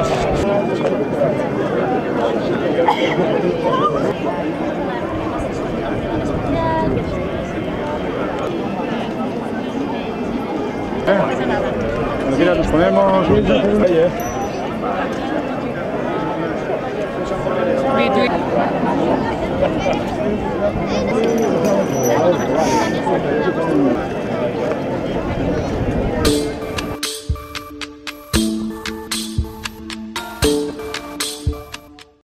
Gracias. Cuando quieras nos ponemos...